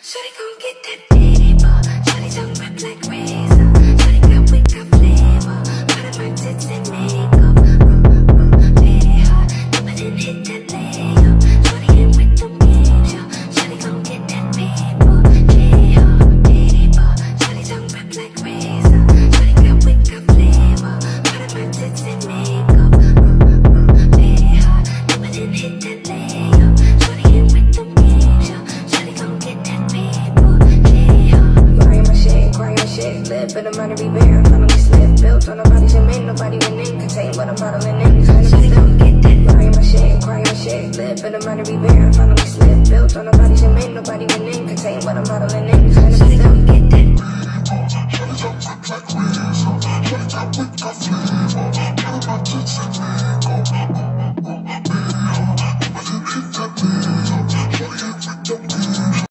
Shorty gon' get that paper. Shorty gon' rip like razor. Got wicked flavor. Part of my tits and makeup. Uh, uh, and hit that leg. slip, but I'm of to be. I'm finally slip, built on nobody's cement. Nobody winning, contain what I'm bottling in. Crying my shit, crying my shit, lit, but I'm about to be bare. I'm finally slip, built on nobody's cement. Nobody winning, contain what I'm bottling in. Shut it up, get that. Shut it up, get. Shut it up, get that.